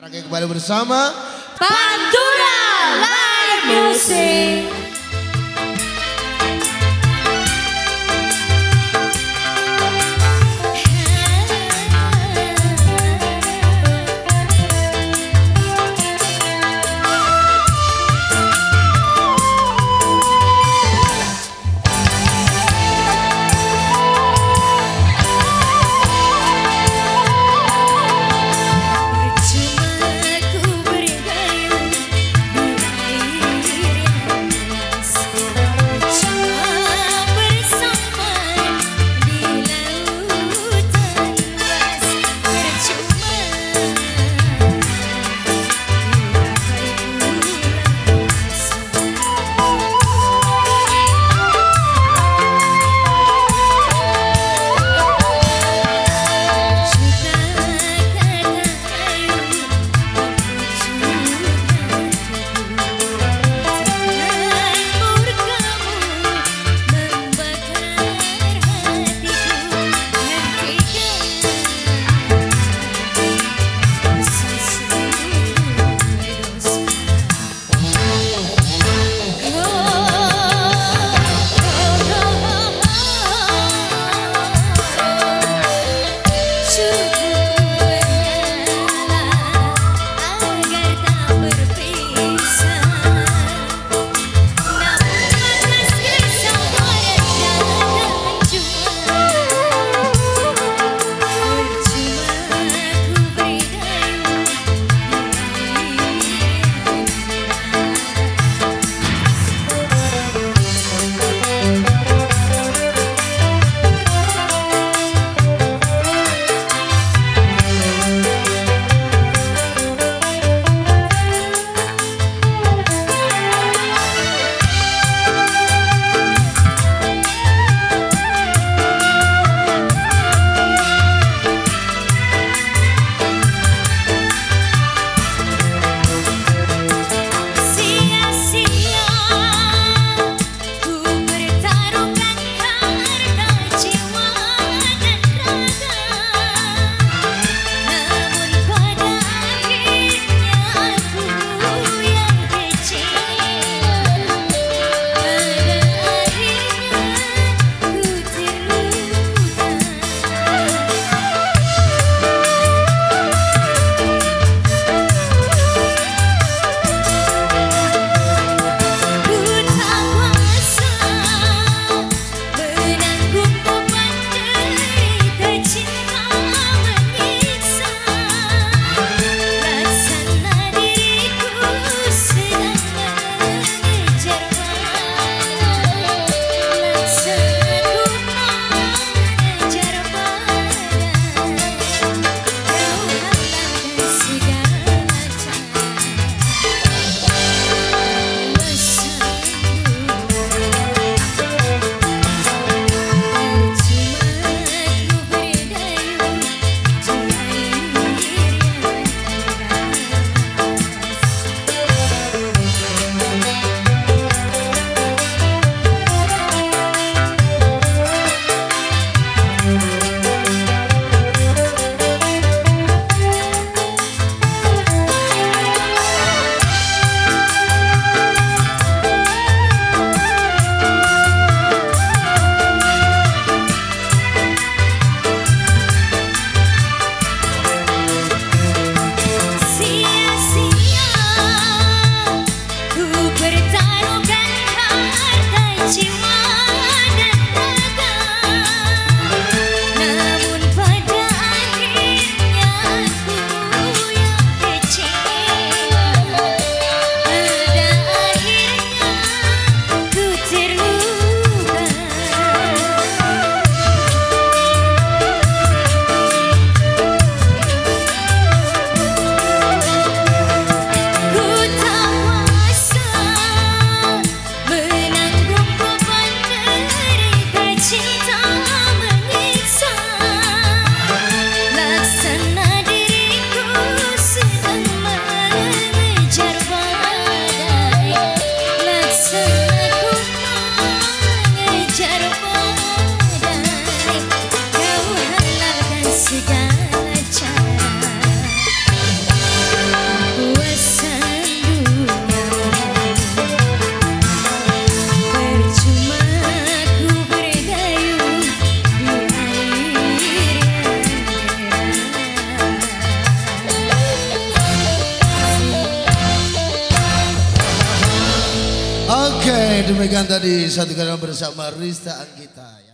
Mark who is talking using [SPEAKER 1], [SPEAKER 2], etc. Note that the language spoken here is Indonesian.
[SPEAKER 1] Oke kembali bersama
[SPEAKER 2] Pantura Live Music.
[SPEAKER 1] Oke, demikian tadi satu kali bersama Rista Anggita.